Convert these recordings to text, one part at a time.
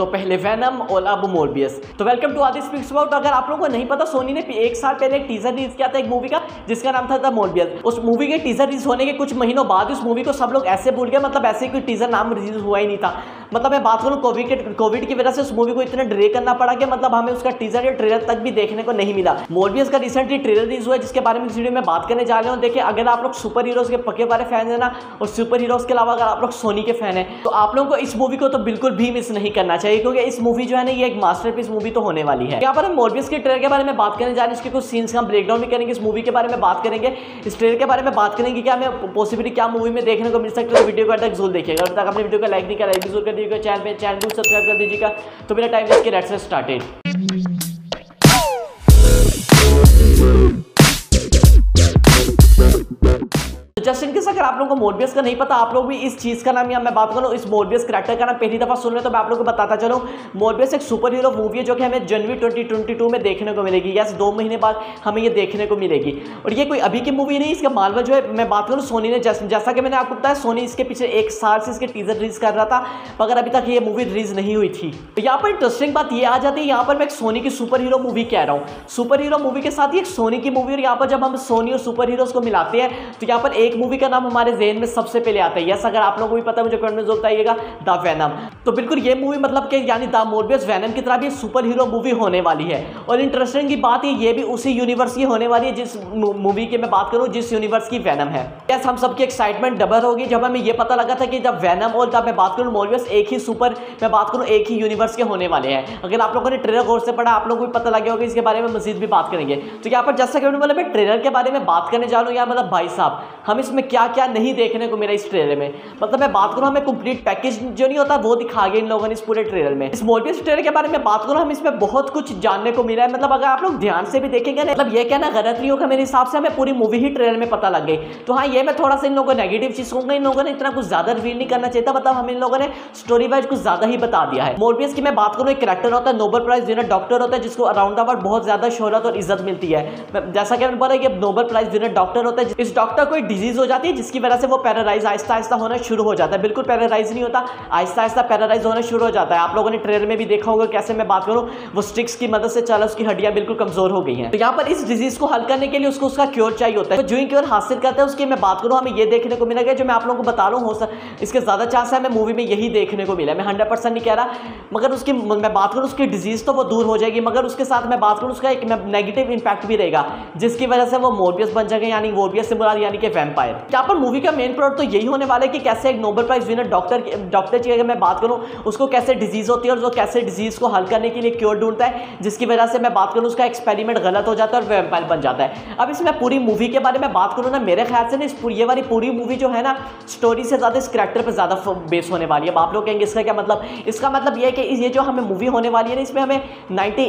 तो पहले वैनम और अब मोरबियस तो welcome to Adi speaks about अगर आप लोगों को नहीं पता सोनी ने एक साल पहले एक टीजर रिलीज़ किया था एक मूवी का, जिसका नाम था द मोरबियस उस मूवी के टीजर रिलीज़ होने के कुछ महीनों बाद उस मूवी को सब लोग ऐसे भूल गए मतलब ऐसे कोई टीजर नाम रिलीज़ हुआ ही नहीं था। मतलब मैं बात करूँ कोविड के कोविड की वजह से उस मूवी को इतना डिले करना पड़ा कि मतलब हमें उसका टीजर या ट्रेलर तक भी देखने को नहीं मिला। मोरबियस का रिसेंटली ट्रेलर रिलीज़ हुआ है, जिसके बारे में इस वीडियो में बात करने जा रहे हो। देखिए, अगर आप लोग सुपर हीरोज के पके बारे फ़ैन है ना, और सुपर हीरोज के अलावा अगर आप लोग सोनी के फ़ैन है तो आप लोगों को इस मूवी को तो बिल्कुल भी मिस नहीं करना चाहिए, क्योंकि इस मूवी जो है ना, ये एक मास्टरपीस मूवी तो होने वाली है। यहाँ पर हम मोरबियस के ट्रेलर के बारे में बात करने जा रहे हैं इसके कुछ सीन्स का ब्रेकडाउन भी करेंगे, इस मूवी के बारे में बात करेंगे। इस ट्रेलर के बारे में बात करेंगे क्या हमें पॉसिबिलिटी क्या मूवी में देखने को मिल सकता है तो वीडियो को तक ज़रूर देखिएगा। तक अपने वीडियो को लाइक नहीं करा ज़रूर कर दीजिएगा, चैनल पे, चैनल को सब्सक्राइब कर दीजिएगा। तो मेरा time waste let's get started just in case अगर आप लोगों को मोरबियस का नहीं पता, आप लोग भी इस चीज़ का नाम या मैं बात करूँ, इस मोरबियस करेक्टर का नाम पहली दफ़ा सुन रहे तो मैं आप लोगों को बताता चलूँ। मोरबियस एक सुपर हीरो मूवी है जो कि हमें जनवरी 2022 में देखने को मिलेगी। यस दो महीने बाद हमें ये देखने को मिलेगी। और ये कोई अभी की मूवी नहीं, इसका मालवा जो है, मैं बात करूँ सोनी ने जैसा कि मैंने आपको बताया सोनी इसके पीछे एक साल से इसके टीजर रिलीज़ कर रहा था, मगर अभी तक ये मूवी रिलीज़ नहीं हुई थी। तो यहाँ पर इंटरेस्टिंग बात ये आ जाती है, यहाँ पर मैं एक सोनी की सुपर हीरो मूवी कह रहा हूँ। सुपर हीरो मूवी के साथ ही एक सोनी की मूवी और यहाँ पर जब हम सोनी और सुपर हीरोज को मिलाते हैं तो यहाँ पर एक मूवी का नाम हमारे जेन में सबसे पहले आता है। यस अगर आप लोगों को भी पता है, मुझे कमेंट में जो बताइएगा। द वैनम तो बिल्कुल ये मूवी मतलब कि यानी द मोरबियस वैनम की तरह भी सुपर हीरो मूवी होने वाली है। और इंटरेस्टिंग की बात है ये भी उसी यूनिवर्स की होने वाली है, जिस मूवी की मैं बात करूँ, जिस यूनिवर्स की वैनम है। यस हम सबकी एक्साइटमेंट डबल होगी। जब हमें ये पता लगा था कि जब वैनम और जब मैं बात करूँ मोरबियस एक ही सुपर मैं बात करूँ एक ही यूनिवर्स के होने वाले हैं। अगर आप लोगों ने ट्रेलर गौर से पढ़ा, आप लोगों को भी पता लगे होगा, इसके बारे में मजीद भी बात करेंगे। तो यहाँ पर जैसा कि मतलब मैं ट्रेलर के बारे में बात करने जा रहा हूँ, या मतलब भाई साहब, हम इसमें क्या क्या नहीं देखने को मिला इस ट्रेलर में। मतलब मैं बात करूँ, हमें कंप्लीट पैकेज जो नहीं होता, वो दिखा गया इन लोगों ने इस पूरे ट्रेलर में। इस मोरबियस ट्रेलर के बारे में बात करूँ, हम इसमें बहुत कुछ जानने को मिला है। मतलब अगर आप लोग ध्यान से भी देखेंगे ना मतलब ये कहना गलत नहीं होगा मेरे हिसाब से, हमें पूरी मूवी ही ट्रेलर में पता लग गई। तो हाँ ये मैं थोड़ा सा इन लोगों को नेगेटिव चीज़ कहूँगा, इन लोगों ने इतना कुछ ज़्यादा रिवील नहीं करना चाहिए मतलब हम इन लोगों ने स्टोरी वाइज कुछ ज़्यादा ही बता दिया है। मोरबियस की मैं बात करूँ, एक करेक्टर होता है नोबल प्राइज विनर डॉक्टर होता है, जिसको अराउंड द वर्ल्ड बहुत ज़्यादा शोहरत और इज़्ज़त मिलती है। जैसा कि मैंने बोला कि नोबल प्राइज विनर डॉक्टर होता है इस डॉक्टर को डिज़ीज़ हो जाती है, जिसकी वजह से वो पैरालाइज आहिस्ता आहिस्ता होना शुरू हो जाता है। बिल्कुल पैरालाइज नहीं होता, आहिस्ता आहिस्ता पैरालाइज होना शुरू हो जाता है। आप लोगों ने ट्रेलर में भी देखा होगा कैसे मैं बात करूँ, वो स्टिक्स की मदद से चला, उसकी हड्डियाँ बिल्कुल कमज़ोर हो गई हैं। तो यहाँ पर इस डिज़ीज़ को हल करने के लिए उसको उसका क्योर चाहिए होता है। तो जो ही क्योर हासिल करता है, उसकी मैं बात करूँ, हमें ये देखने को मिलेगा, जो मैं आप लोगों को बता रहा हूँ, हो इसके ज़्यादा चांस है हमें मूवी में यही देखने को मिला मैं हंड्रेड नहीं कह रहा, मगर उसकी, मैं बात करूँ, उसकी डिज़ीज़ तो वो दूर हो जाएगी, मगर उसके साथ मैं बात करूँ, उसका एक नेगेटिव इंपैक्ट भी रहेगा, जिसकी वजह से वो मोरबियस बन जाएगा, यानी मोरबियस से मुराद, यानी कि वैम्पायर यहाँ पर मूवी का मेन प्लॉट तो यही होने वाला है कि कैसे एक Nobel prize winner doctor doctor की अगर मैं बात करूँ, उसको कैसे डिज़ीज़ होती है और वो कैसे डिज़ीज़ को हल करने के लिए क्योर ढूंढता है, जिसकी वजह से मैं बात करूँ, उसका एक्सपेरिमेंट गलत हो जाता है और वैम्पायर बन जाता है। अब इसमें पूरी मूवी के बारे में बात करूँ ना, मेरे ख्याल से ना इस ये वाली पूरी मूवी जो है ना स्टोरी से ज़्यादा इस करेक्टर पर ज़्यादा बेस होने वाली है। अब आप लोग कहेंगे, इसका क्या मतलब? इसका मतलब ये है कि ये जो हमें मूवी होने वाली है ना, इसमें हमें नाइन्टी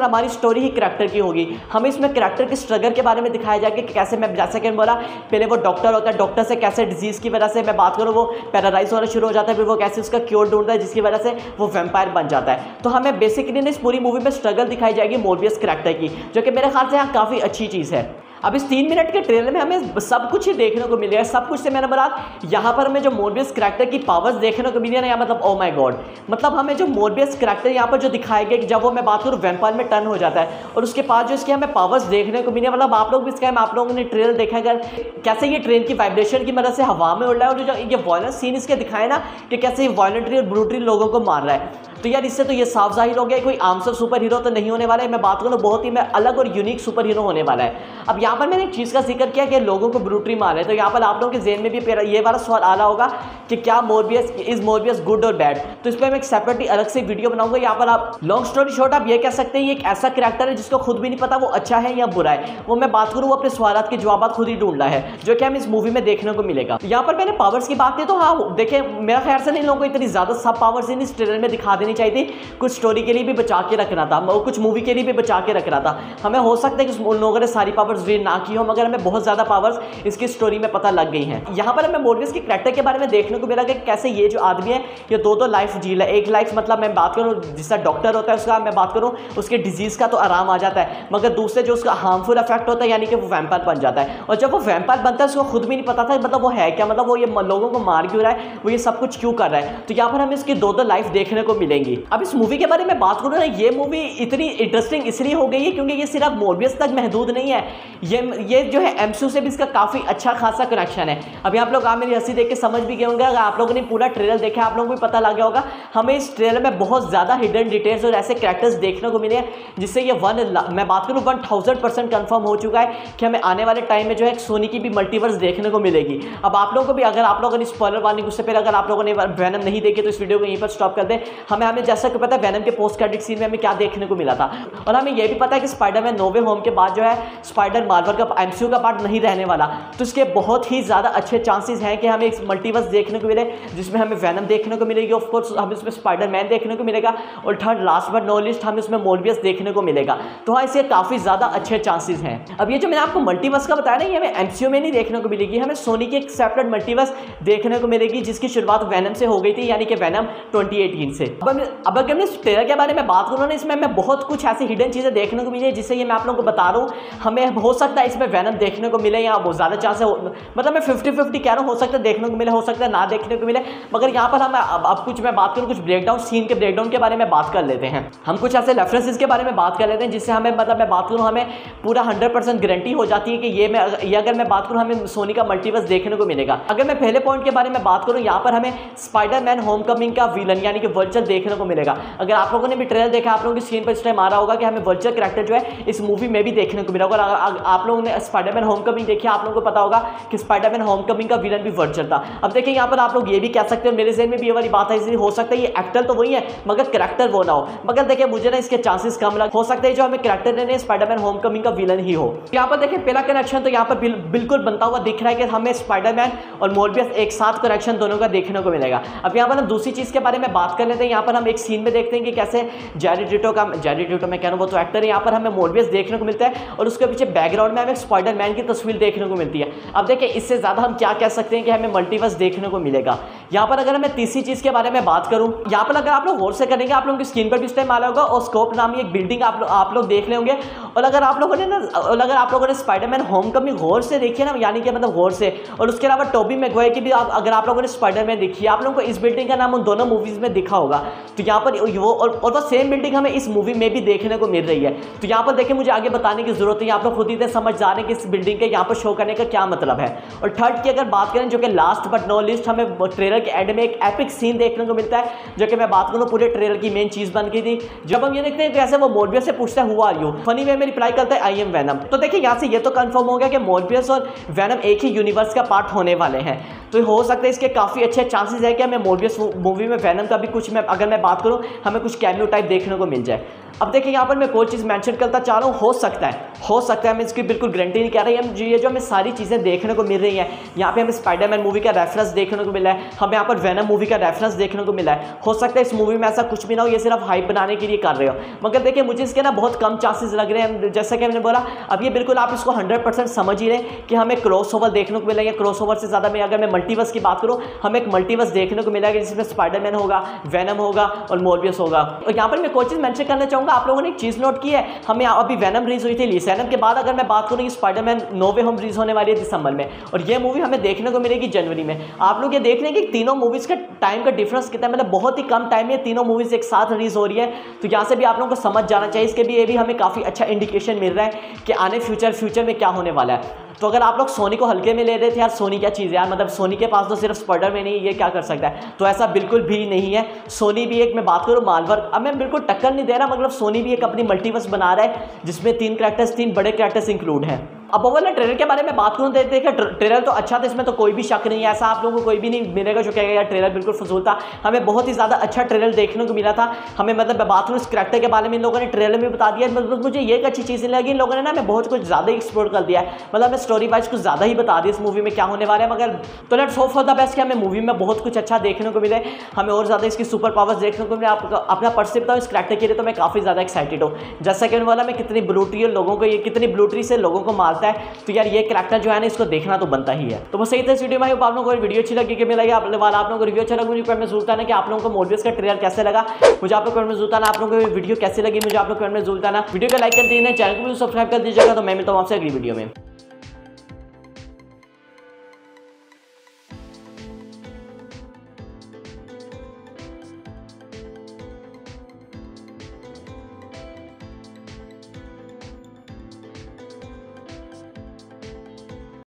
हमारी स्टोरी ही करेक्टर की होगी। हमें इसमें करेक्टर के स्ट्रगल के बारे में दिखाया जाएगा कि कैसे मैं जैसे कि बोला, पहले वो डॉक्टर होता है, डॉक्टर से कैसे डिज़ीज़ की वजह से मैं बात करूँ, वो पैरालाइज होना शुरू हो जाता है, फिर वो कैसे उसका क्योर ढूंढता है, जिसकी वजह से वो वेम्पायर बन जाता है। तो हमें बेसिकली इस पूरी मूवी में स्ट्रगल दिखाई जाएगी मोरबियस करेक्टर की, जो कि मेरे ख्याल से यहाँ काफ़ी अच्छी चीज़ है। अब इस तीन मिनट के ट्रेलर में हमें सब कुछ ही देखने को मिलेगा सब कुछ से मैंने बोला यहाँ पर हमें जो मोरबियस करेक्टर की पावर्स देखने को मिली है ना, यहाँ मतलब ओ माई गॉड मतलब हमें जो मोरबियस करेक्टर यहाँ पर जो दिखाया गया कि जब वो, मैं बात करूँ वेम्पायर में टर्न हो जाता है और उसके बाद जो इसके हमें पावर्स देखने को मिली है मतलब आप लोग भी इसका आप लोगों ने ट्रेलर देखा अगर कैसे ये ट्रेन की वाइब्रेशन की मदद से हवा में उड़ रहा है और जो ये वॉयलेंस सीन इसके दिखाए ना, कि कैसे ये वॉयलेंट्री और ब्रूटरी लोगों को मार रहा है। तो यार, इससे तो ये साफ़ ज़ाहिर हो गया कोई आमसर सुपर हीरो तो नहीं होने वाला है। मैं बात करूँ, बहुत ही, मैं अलग और यूनिक सुपर हीरो होने वाला है। अब यहाँ पर मैंने एक चीज़ का ज़िक्र किया कि लोगों को ब्रूटरी मारे तो यहाँ पर आप लोगों के जेन में भी ये वाला सवाल आ रहा होगा कि क्या मोरबियस इज़ मोरबियस गुड और बैड तो इस पर मैं एक सेपरेटली अलग से वीडियो बनाऊँगा। यहाँ पर आप लॉन्ग स्टोरी शॉर्ट आप ये कह सकते हैं एक ऐसा करेक्टर है जिसको खुद भी नहीं पता वो अच्छा है या बुरा है। वो मैं बात करूँ, वो अपने सवाल के जवाब खुद ही ढूंढ रहा है, जो कि हम इस मूवी में देखने को मिलेगा। यहाँ पर मैंने पावर्स की बात की तो हाँ देखे मेरा ख्याल से नहीं लोगों को इतनी ज़्यादा सब पावर्स इन इस ट्रेलर में दिखा देनी चाहिए थी। कुछ स्टोरी के लिए भी बचा के रखना था कुछ मूवी के लिए भी बचा के रखना था। हमें हो सकता है कि उन लोगों ने सारी पावर्स रीड ना की हो, मगर हमें बहुत ज़्यादा पावर्स इसकी स्टोरी में पता लग गई हैं। यहाँ पर हमें मोरबियस के करेक्टर के बारे में देखने को मिला कि कैसे ये जो आदमी है, ये दो दो लाइफ जील है एक लाइफ मतलब मैं बात करूँ, जिसका डॉक्टर होता है, उसका मैं बात करूँ, उसके डिज़ीज़ का तो आराम आ जाता है, मगर दूसरे जो उसका हार्मफुल इफ़ेक्ट होता है, यानी कि वो वैम्पायर बन जाता है। और जब वो वैम्पायर बनता है, उसको खुद भी नहीं पता था मतलब वो है क्या मतलब वो ये लोगों को मार क्यों रहा है, वो ये सब कुछ क्यों कर रहा है। तो यहाँ पर हमें इसकी दो दो लाइफ देखने को मिलेंगी। मिलेंगी अब इस मूवी के बारे में बात करूँ ना ये मूवी इतनी इंटरेस्टिंग इसलिए हो गई है क्योंकि ये सिर्फ़ मोरबियस तक महदूद नहीं है। ये ये जो है एम से भी इसका काफ़ी अच्छा खासा कनेक्शन है। अभी आप लोग आप मेरी हँसी देख के समझ भी गए होंगे। अगर आप लोगों ने पूरा ट्रेलर देखा, आप लोगों को भी पता लग गया होगा, हमें इस ट्रेलर में बहुत ज़्यादा हिडन डिटेल्स और ऐसे कैरेक्टर्स देखने को मिले हैं, जिससे ये वन मैं बात करूँ वन थाउज़ेंड परसेंट हो चुका है कि हमें आने वाले टाइम में जो है सोनी की भी मल्टीवर्स देखने को मिलेगी। अब आप लोगों को भी, अगर आप लोगों ने स्पॉलर वार्निंग उससे पहले अगर आप लोगों ने वैनम नहीं देखे तो इस वीडियो को यहीं पर स्टॉप कर दें। हमें हमें जैसा कि पता है वैनम के पोस्ट क्रेडिट सीन में हमें क्या देखने को मिला था। और हमें यह भी पता है कि स्पाइडर मैन नोवे होम के बाद जो है स्पाइडर मार्वल का एमसीयू का पार्ट नहीं रहने वाला। तो इसके बहुत ही ज़्यादा अच्छे चांसेस हैं कि हमें एक मल्टीवर्स देखने को मिले, जिसमें हमें वैनम देखने को मिलेगी ऑफकोर्स हमें उसमें स्पाइडर मैन देखने को मिलेगा, और third last but not least हमें उसमें मोरबियस देखने को मिलेगा। तो हाँ इसके काफ़ी ज़्यादा अच्छे चांसेस हैं। अब ये जो मैंने आपको मल्टीवर्स का बताया ना, ये हमें एमसीयू में नहीं देखने को मिलेगी, हमें सोनी की एक सेपरेट मल्टीवर्स देखने को मिलेगी, जिसकी शुरुआत वैनम से हो गई थी, यानी कि वैनम 2018 से। अब अब अगर मैं ट्रेलर के बारे में बात करूँ ना इसमें हमें बहुत कुछ ऐसी हिडन चीज़ें देखने को मिली जिससे ये मैं आप लोगों को बता रहा हूँ। हमें हो सकता है इसमें वैनम देखने को मिले या बहुत ज़्यादा चांस है मतलब मैं फिफ्टी फिफ्टी कह रहा हूँ हो सकता है देखने को मिले हो सकता है ना देखने को मिले। मगर यहाँ पर हम अब, अब कुछ मैं बात करूँ कुछ ब्रेकडाउन सीन के ब्रेकडाउन के बारे में बात कर लेते हैं। हम कुछ ऐसे रेफरेंसेज के बारे में बात कर लेते हैं जिससे हमें मतलब मैं बात करूँ हमें पूरा हंड्रेड गारंटी हो जाती है कि ये मैं ये अगर मैं बात करूँ हमें सोनी का मल्टीवर्स देखने को मिलेगा। अगर मैं पहले पॉइंट के बारे में बात करूँ यहाँ पर हमें स्पाइडर मैन होम का विलन यानी कि वर्चर देखने को मिलेगा। अगर आप लोगों ने भी ट्रेलर देखा, आप लोगों की स्क्रीन पर इस टाइम आ रहा होगा कि हमें वर्चर करेक्टर जो है, इस मूवी में भी देखने को मिलेगा और आप लोगों ने स्पाइडरमैन होम कमिंग देखी, आप लोगों को पता होगा कि स्पाइडरमैन होम कमिंग का विलन भी वर्चर था। अब देखिए, यहाँ पर आप लोग ये भी कह सकते हो, मेरे जहन में भी ये वाली बात है हो सकता है ये एक्टर तो वही है, मगर करेक्टर वो ना हो। मगर देखिए, मुझे ना इसके चांसेस कम लग, हो सकता है जो हमें करेक्टर देने स्पाइडरमैन होम कमिंग का विलन ही हो। यहाँ पर देखिए, पहला कनेक्शन तो यहाँ पर बिल्कुल बनता हुआ दिख रहा है कि हमें स्पाइडरमैन और मोरबियस एक साथ कनेक्शन दोनों का देखने को मिलेगा। अब यहाँ पर हम दूसरी चीज़ के बारे में बात कर लेते हैं। यहाँ पर हम एक सीन में देखते हैं कि कैसे जैरी डिटो का जैरी डिटो में कहना वो तो एक्टर है यहाँ पर हमें मोरबियस देखने को मिलता है और उसके पीछे बैकग्राउंड में हमें स्पाइडर मैन की तस्वीर देखने को मिलती है। अब देखिए इससे ज़्यादा हम क्या कह सकते हैं कि हमें मल्टीवर्स देखने को मिलेगा। यहाँ पर अगर मैं तीसरी चीज़ के बारे में बात करूँ यहाँ पर अगर आप लोग गौर से करेंगे आप लोगों की स्क्रीन पर भी इस टाइम आ होगा और स्कोप नाम एक बिल्डिंग आप, आप लोग देख लेंगे और अगर आप लोगों ने ना और अगर आप लोगों ने स्पाइडरमैन होम कमिंग गौर से देखी ना यानी कि मतलब गौर से और उसके अलावा टॉबी मैगवाई की भी आप अगर आप लोगों ने स्पाइडरमैन देखी आप लोगों को इस बिल्डिंग का नाम उन दोनों मूवीज़ में दिखा होगा। तो यहाँ पर वो और, और वो सेम बिल्डिंग हमें इस मूवी में भी देखने को मिल रही है। तो यहाँ पर देखिए मुझे आगे बताने की ज़रूरत है यहाँ पर खुद ही समझ जा रहे हैं कि इस बिल्डिंग के यहाँ पर शो करने का क्या मतलब है। और थर्ड की अगर बात करें जो कि लास्ट बट नो लिस्ट हमें ट्रेलर के एंड में एक एपिक सीन देखने को मिलता है जो कि मैं बात करूँ पूरे ट्रेलर की मेन चीज़ बन गई थी। जब हम ये देखते हैं कैसे वो मोरबियस से पूछते है हुआ यू फनी वे में रिप्लाई करता है आई एम वैनम तो देखिए, यहाँ से ये तो कंफर्म हो गया कि मोरबियस और वैनम एक ही यूनिवर्स का पार्ट होने वाले हैं। तो हो सकता है इसके काफ़ी अच्छे चांसेस है कि हमें मोरबियस मूवी में वैनम का भी कुछ मैं, अगर मैं बात करूँ, हमें कुछ कैमियो टाइप देखने को मिल जाए। अब देखिए यहाँ पर मैं कोई चीज़ मेंशन करता चाह रहा हूँ, हो सकता है। हो सकता है मैं इसकी बिल्कुल गारंटी नहीं कह रही हम ये जो हमें सारी चीज़ें देखने को मिल रही हैं, यहाँ पे हमें स्पाइडरमैन मूवी का रेफरेंस देखने को मिला है, हमें यहाँ पर वैनम मूवी का रेफरेंस देखने को मिला है। हो सकता है इस मूवी में ऐसा कुछ भी ना हो, ये सिर्फ़ हाइप बनाने के लिए कर रहे हो। मगर देखिए, मुझे इसके ना बहुत कम चांसेस लग रहे हैं। जैसा कि हमने बोला, अब ये बिल्कुल आप इसको हंड्रेड समझ ही रहे कि हमें क्रॉस देखने को मिला मिलेगा। क्रॉस से ज़्यादा मैं अगर मैं मल्टीवर्स की बात करूँ, हमें एक मल्टीवर्स देखने को मिलेगा, जिसमें स्पाइडरमैन होगा वैनम होगा और मोरबियस होगा। और यहाँ पर मैं कोई चीज़ मैंशन करना चाहूँगा आप लोगों ने एक चीज़ नोट की है। हमें अभी वैनम रिलीज़ हुई थी। लिसैनम के बाद अगर मैं बात करूँ कि स्पाइडरमैन नोवे होम रिलीज़ होने वाली है दिसंबर में। और ये मूवी हमें देखने को मिलेगी जनवरी में। आप लोग ये देख लें कि तीनों मूवीज़ का टाइम का डिफरेंस कितना है? मतलब बहुत ही कम टाइम में तीनों मूवीज़ एक साथ रिलीज़ हो रही है। तो यहाँ से भी आप लोगों को समझ जाना चाहिए। इसके ये भी हमें काफ़ी अच्छा इंडिकेशन मिल रहा है कि आने फ्यूचर फ्यूचर में क्या होने वाला है। तो अगर आप लोग सोनी को हल्के में ले रहे थे, यार सोनी क्या चीज़ है यार? मतलब सोनी के पास तो सिर्फ़ स्पर्डर में नहीं, ये क्या कर सकता है? तो ऐसा बिल्कुल भी नहीं है। सोनी भी एक, मैं बात करूँ मालवर अब मैं बिल्कुल टक्कर नहीं दे रहा मतलब सोनी भी एक अपनी मल्टीवर्स बना रहा है, जिसमें तीन करैक्टर्स तीन बड़े करैक्टर्स इंक्लूड हैं। अब वाला ट्रेलर के बारे में बात करूँ देखिए ट्रेलर तो अच्छा था, इसमें तो कोई भी शक नहीं है, ऐसा आप लोगों को कोई भी नहीं मिलेगा जो कहेगा, यार ट्रेलर बिल्कुल फजूल था। हमें बहुत ही ज़्यादा अच्छा ट्रेलर देखने को मिला था। हमें मतलब बात करूँ इस करेक्टर के बारे में, इन लोगों ने ट्रेलर में बता दिया मतलब मुझे ये एक अच्छी चीज़ नहीं लगी। इन लोगों ने ना हमें बहुत कुछ ज़्यादा एक्सप्लोर कर दिया है। मतलब हमें स्टोरी वाइज कुछ ज़्यादा ही बता दिया इस मूवी में क्या होने वाला है, मगर तो let's hope for the best कि हमें मूवी में बहुत कुछ अच्छा देखने को मिले। हमें और ज़्यादा इसकी सुपर पावर्स देखने को मिले। आप अपना पर्से बताऊँ इस करेक्टर के लिए तो मैं काफ़ी ज़्यादा एक्साइटेड हूँ। जैसा कि वाला मैं कितनी ब्लूट्री लोगों को, ये कितनी ब्लूट्री से लोगों को मारता है। तो यार, ये करेक्टर जो है ना, इसको देखना तो बनता ही है। तो बस सही था इस वीडियो में। आप लोगों को वीडियो अच्छी लगी, कि मैं लगी आप लोगों को रिव्यू अच्छा लगा, मुझे कमेंट में ज़रूर है कि आप लोगों को मोरबियस का ट्रेलर कैसे लगा। मुझे आप लोग कमेंट में ज़रूर आप लोगों को वीडियो कैसे लगी, मुझे आप लोग कमेंट में ज़रूर वीडियो को लाइक कर दीजिए, चैनल को भी सब्सक्राइब कर दीजिएगा तो मैं मिलता हूँ आपसे अगली वीडियो में।